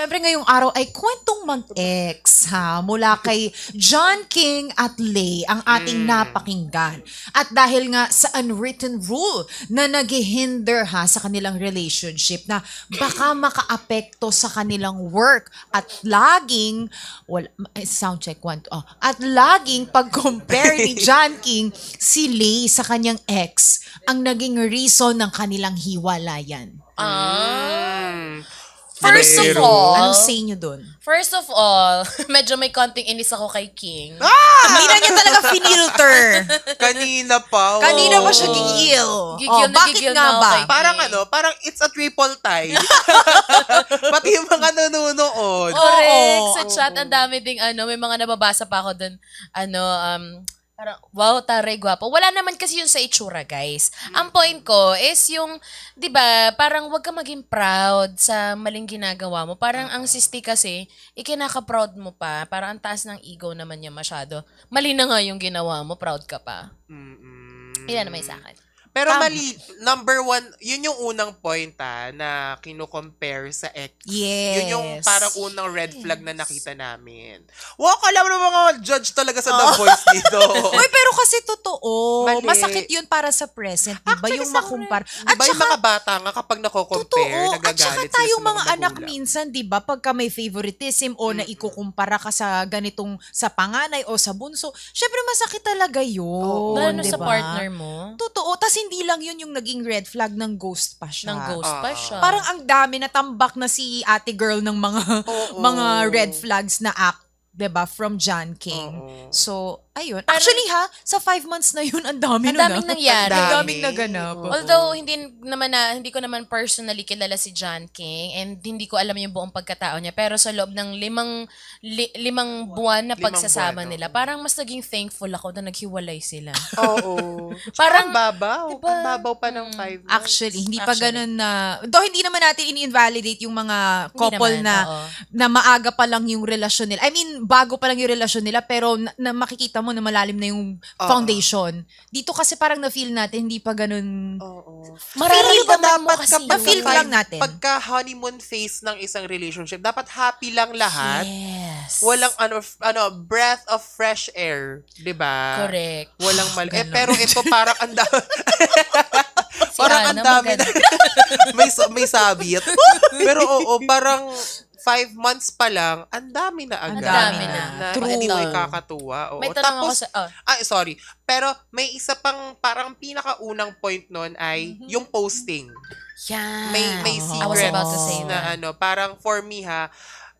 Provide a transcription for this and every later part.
Siyempre ngayong araw ay kwentong mag-ex ha, mula kay John King at Lay ang ating napakinggan. At dahil nga sa unwritten rule na naghihinder ha sa kanilang relationship na baka makaapekto sa kanilang work at laging, wala, eh, sound check one, oh, at laging pag-compare ni John King si Lay sa kanyang ex ang naging reason ng kanilang hiwalayan. Ah. First of all, Anong say nyo dun? first of all, medyo may konting inis ako kay King. Hindi na niya talaga finilter. Kanina pa. oh. Kanina pa siya gigil. Gigil oh, na bakit gigil nga na ba? kay- Parang ano, parang it's a triple tie. Pati yung mga nanonood. Correct. Oo, sa chat, ang dami ding ano, may mga nababasa pa ako dun, ano, um, parang, wow, taray, gwapo. Wala naman kasi yun sa itsura, guys. Ang point ko is yung, di ba, parang wag ka maging proud sa maling ginagawa mo. Parang ang sisti kasi, ikinaka-proud mo pa. Parang ang taas ng ego naman niya masyado. Mali na nga yung ginawa mo, proud ka pa. Mm-mm. Ilan naman sa akin. Pero Tama. mali, number one, yun yung unang point ah, na kino-compare sa ex. Yes. Yun yung parang unang red flag na nakita namin. Wow, alam mo mga judge talaga sa The Voice dito. Uy, pero kasi totoo. Mali. Masakit yun para sa present. Diba Actually, yung makumpara. Di ba yung mga bata nga kapag nako-compare, Totoo. At nagagalit saka sila tayong sa mga, anak magulang. minsan, di ba, pagka may favoritism o na ikukumpara ka sa ganitong, sa panganay o sa bunso, syempre masakit talaga yun. Lalo na di sa ba? partner mo, Totoo. Tapos hindi lang yun yung naging red flag ng ghost pa siya. ng ghost pa Ah. siya. Parang ang dami natambak na si ate girl ng mga Oo. mga red flags na act, 'di ba, from John King. Oo. So, ayun. Actually ha, sa five months na yun, ang dami Ang daming ah. nangyari. Ang Ang daming dami. naganap. Oo. Although hindi naman na hindi ko naman personally kilala si John King and hindi ko alam yung buong pagkatao niya pero sa loob ng limang li- limang buwan na Limang pagsasama buwan, nila parang mas naging thankful ako na naghiwalay sila. Oo. Parang- Parang babaw. Diba? Ang babaw pa ng five months. Actually, hindi pa Actually. ganun na, though hindi naman natin ini-invalidate yung mga couple naman, na oo. na maaga pa lang yung relasyon nila. I mean, bago pa lang yung relasyon nila, pero na, na makikita mo na malalim na yung foundation. Dito kasi parang na-feel natin, hindi pa ganun. Oo. Mararamdaman mo kasi kapag- feel lang natin. Pagka honeymoon phase ng isang relationship, dapat happy lang lahat. Yes. Walang ano, f- ano, breath of fresh air. 'di ba? Correct. Walang mal... Eh, pero ito parang ang. Si parang ang dami na... may, may sabit. pero oo, parang five months pa lang, ang dami na agad. Ang dami na. True. Anyway, kakatuwa. Oo. May tanong ako Tapos, sa oh, Ay, sorry. Pero may isa pang parang pinakaunang point nun ay yung posting. yeah. May may to say na that. ano, parang for me ha,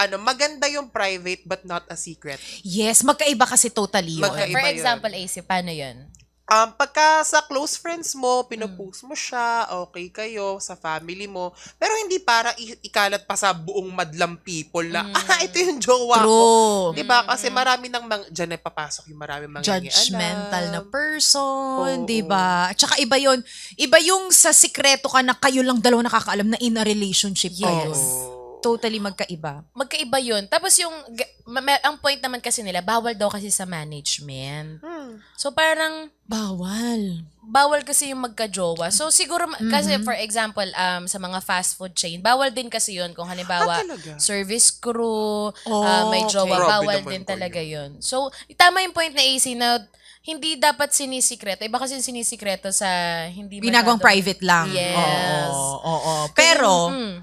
ano, maganda yung private but not a secret. Yes, magkaiba kasi totally yun. Magkaiba. For yun. example, AC, paano yun? Um, pagka sa close friends mo, pinupost mo siya, okay kayo, sa family mo, pero hindi para i- ikalat pa sa buong madlang people na, ah, ito yung jowa ko. True. Diba? Kasi marami nang, mang, dyan na papasok yung marami mga Judgmental na person, Oo. 'di ba? At saka iba 'yon. Iba yung sa sikreto ka na kayo lang dalawa nakakaalam na in a relationship kayo. Yes. Totally magkaiba. Magkaiba yun. Tapos yung, ga- ma- ma- ang point naman kasi nila, bawal daw kasi sa management. Hmm. So parang, Bawal. bawal kasi yung magka-jowa. So siguro, ma- kasi Mm-hmm. for example, um, sa mga fast food chain, bawal din kasi yun kung halimbawa, Ah, service crew, Oh, ah, may okay. jowa, Grabe bawal din talaga yun. So, tama yung point na AC na hindi dapat sinisikreto. Iba kasi yung sinisikreto sa hindi Ginagawang masyado- private lang. Yes. Oo, oo. Pero, Mm.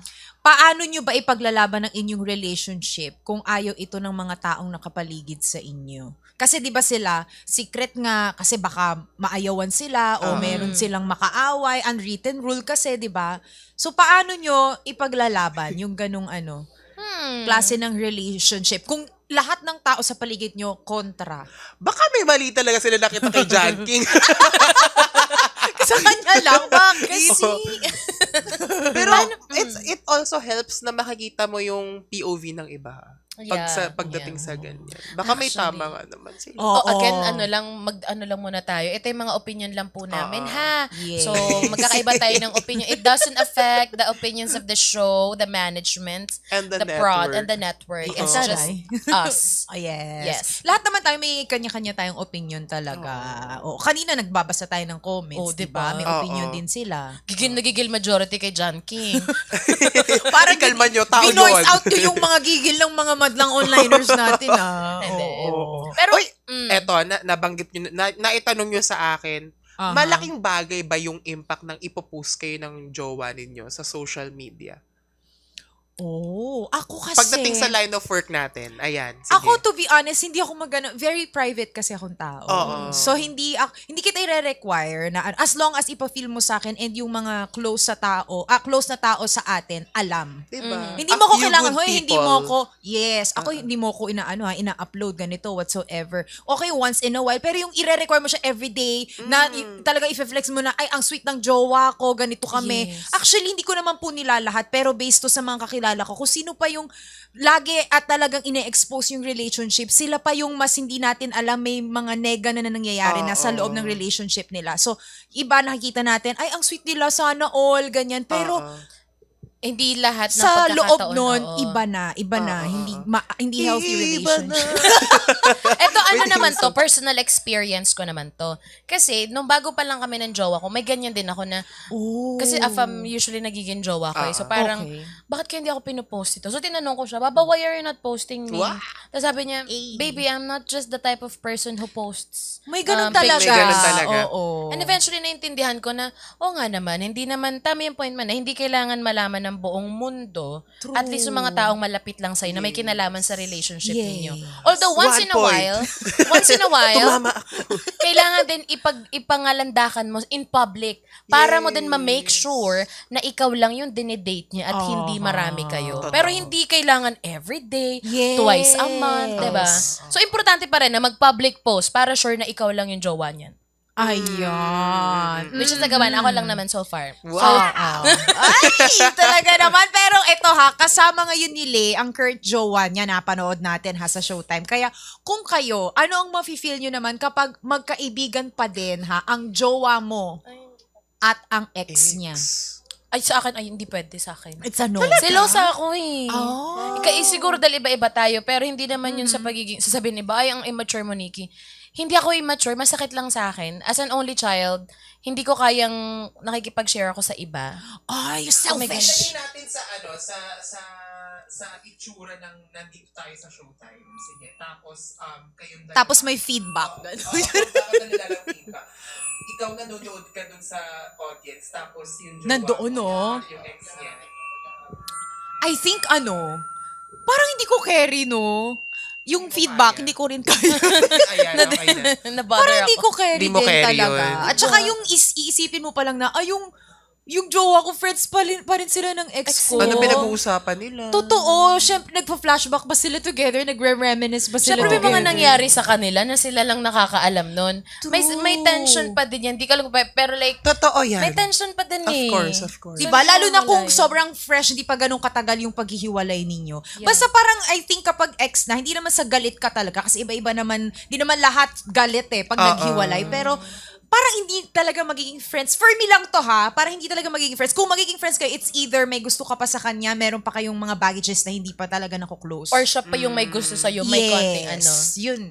Paano nyo ba ipaglalaban ng inyong relationship kung ayaw ito ng mga taong nakapaligid sa inyo? Kasi 'di ba sila, secret nga kasi baka maayawan sila o Ah. meron silang makaaway, unwritten rule kasi 'di ba? So paano nyo ipaglalaban yung ganung ano, Hmm. klase ng relationship kung lahat ng tao sa paligid nyo kontra? Baka may mali talaga sila nakita kay John King. sa kanya lang, bakit? Kasi, pero it's it also helps na makikita mo yung POV ng iba. Pag Yeah, sa, pagdating yeah. sa ganyan. Baka may Actually. tama nga naman sila. Oo. Oh, again, ano lang, mag, ano lang muna tayo. Ito yung mga opinion lang po namin, Oo. ha? Yes. So, magkakaiba tayo ng opinion. It doesn't affect the opinions of the show, the management, And the, the prod, and the network. It's Oo. just us. Oh, yes. Yes. Lahat naman tayo may kanya-kanya tayong opinion talaga. Oh. kanina nagbabasa tayo ng comments, Oh, di diba? ba? May Oo. opinion din sila. Gigil na gigil majority kay John King. Parang Ikalma nyo, tao Binoise yun. out ko yung mga gigil ng mga madlang onliners natin, ah. Oo. Pero, Uy, mm, eto, na, nabanggit nyo, na, naitanong nyo sa akin, Aha. malaking bagay ba yung impact ng ipopost kayo ng jowa ninyo sa social media? Oh, ako kasi... Pagdating sa line of work natin, ayan, sige. Ako, to be honest, hindi ako magano very private kasi akong tao. Oo. So, hindi ak- hindi kita i-require na as long as ipa-feel mo sa akin and yung mga close sa tao, ah, close na tao sa atin, alam. Diba? Hindi A mo ko few kailangan, hoy, hindi mo ko, yes, ako hindi mo ko inaano ha, ina-upload ganito whatsoever. Okay, once in a while, pero yung i-require mo siya everyday, na y- talaga i-flex mo na, ay, ang sweet ng jowa ko, ganito kami. Yes. Actually, hindi ko naman po nilalahat, pero based to sa mga kakilala ko, kung sino pa yung lagi at talagang ine-expose yung relationship, sila pa yung mas hindi natin alam may mga nega na, na nangyayari na sa Oo. loob ng relationship nila. So, iba nakikita natin, ay, ang sweet nila, sana all, ganyan. Pero, Oo. Hindi lahat ng sa loob oo. iba na, iba na, Oo. hindi ma- hindi healthy Iba na. relationship. Eto, ano naman to, personal experience ko naman to. Kasi, nung bago pa lang kami ng jowa ko, may ganyan din ako na, Oh. kasi afam usually nagiging jowa ko. eh. So Ah, parang, okay. bakit kaya hindi ako pinupost ito? So tinanong ko siya, Baba, why are you not posting me? Tapos sabi niya, baby, I'm not just the type of person who posts. May ganun um, talaga. pictures." May ganun talaga. Oo. And eventually, naintindihan ko na, o nga naman, hindi naman, tama yung point man na hindi kailangan malaman ng buong mundo. True. At least yung mga taong malapit lang sa'yo na may kinalaman sa relationship Yes. ninyo. Although once One in a point. while, once in a while, kailangan din ipag, ipangalandakan mo in public para mo din Yes. ma-make sure na ikaw lang yung dinedate niya at Aha. hindi marami kayo. Totoo. Pero hindi kailangan everyday, Yes. twice a month, 'di ba? So importante pa rin na mag-public post para sure na ikaw lang yung jowa niyan. Ayan. Which is nagawa na ako lang naman so far. Wow. Oo. Ay, talaga naman. Pero ito ha, kasama ngayon ni Lay, ang Kurt Jowa niya, napanood natin ha sa Showtime. Kaya kung kayo, ano ang mafe-feel nyo naman kapag magkaibigan pa din ha, ang jowa mo at ang ex niya? Ay, sa akin, ay, hindi pwede sa akin. It's a no. Selosa ako eh. Oh. Ika, eh, siguro dahil iba-iba tayo, pero hindi naman yun sa pagiging, sasabihin ni ba, ay, ang immature mo, Nikki. Hindi ako immature, masakit lang sa akin. As an only child, hindi ko kayang nakikipag-share ako sa iba. Ay, you're Oh my selfish. gosh. natin sa ano, sa sa sa itsura ng nandito tayo sa showtime. Sige, tapos um kayong dalawa. Tapos may feedback. Oo, bakit nanilalang feedback? Ikaw nanonood ka dun sa audience, tapos yung jowa Nandoon, no? yung ex niya. I think ano, parang hindi ko carry, no? Yung feedback, hindi ko rin kaya. Ayan, okay na. Nabother Parang hindi ko carry Hindi mo din carry talaga. yun. At saka yung is- iisipin mo pa lang na, ay, yung, yung jowa ko, friends pa rin, pa rin sila ng ex ko. Ano pinag-uusapan nila? Totoo. Siyempre, nagpa-flashback ba sila together? Nagre-reminisce ba sila Siyempre may together? mga nangyari sa kanila na sila lang nakakaalam nun. May, True. may tension pa din yan. Di ko alam kung pa- pero like, Totoo yan. may tension pa din Of eh. course, of course. Diba? Lalo na kung sobrang fresh, hindi pa ganun katagal yung paghihiwalay ninyo. Yeah. Basta parang, I think kapag ex na, hindi naman sa galit ka talaga. Kasi iba-iba naman, hindi naman lahat galit eh pag Oo. naghiwalay. Pero, parang hindi talaga magiging friends. For me lang to ha, parang hindi talaga magiging friends. Kung magiging friends kayo, it's either may gusto ka pa sa kanya, meron pa kayong mga baggages na hindi pa talaga nako-close. Or siya pa yung may gusto sa'yo, may konting ano. Yun.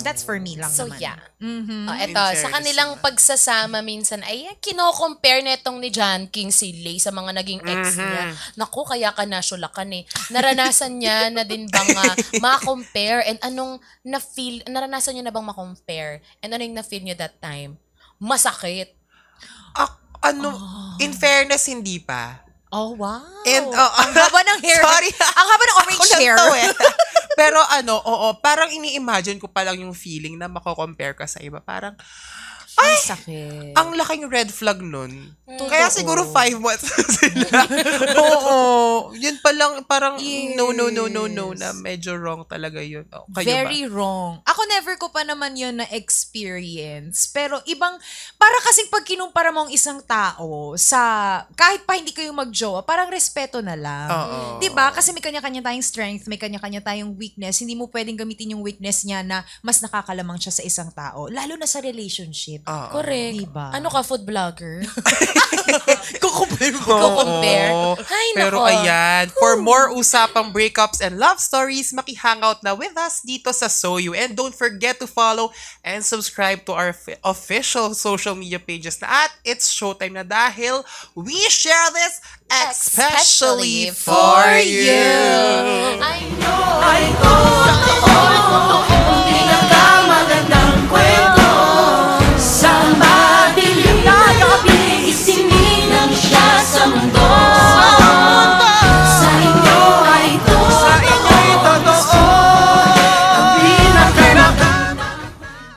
That's for me lang So naman. yeah. Mhm. Oh, eto, sa kanilang pagsasama minsan, ay kino-compare netong ni John King si Lay sa mga naging ex niya. Naku, kaya ka nasyulakan eh. Naranasan niya na din bang uh, ma-compare and anong na-feel, naranasan niya na bang ma-compare and ano yung na-feel niyo that time? Masakit. Ah, ano, in fairness, hindi pa. Oh, wow. And, oh, ang haba ng hair. Sorry. ang haba ng orange Ako hair. to eh. Pero ano, oo, parang ini-imagine ko pa lang yung feeling na mako-compare ka sa iba. Parang, Ay, sakit. ang laking red flag nun. Mm. Kaya siguro five months sila. oo. Yun pala lang, parang Yes. no, no, no, no, no, na medyo wrong talaga yun. Oh, kayo Very wrong. Ako never ko pa naman yun na experience. Pero ibang, para kasing pag kinumpara mo ang isang tao sa, kahit pa hindi kayo magjowa, parang respeto na lang. Oo. 'Di ba? Kasi may kanya-kanya tayong strength, may kanya-kanya tayong weakness. Hindi mo pwedeng gamitin yung weakness niya na mas nakakalamang siya sa isang tao. Lalo na sa relationship. Oo. Correct. Diba? Ano ka, food vlogger? Kukumpare mo. Oo. Ay, Pero nako. ayan, for more usapang breakups and love stories, makihangout na with us dito sa Soyu. And don't forget to follow and subscribe to our fi- official social media pages na at It's Showtime na dahil we share this especially Especially for for you. I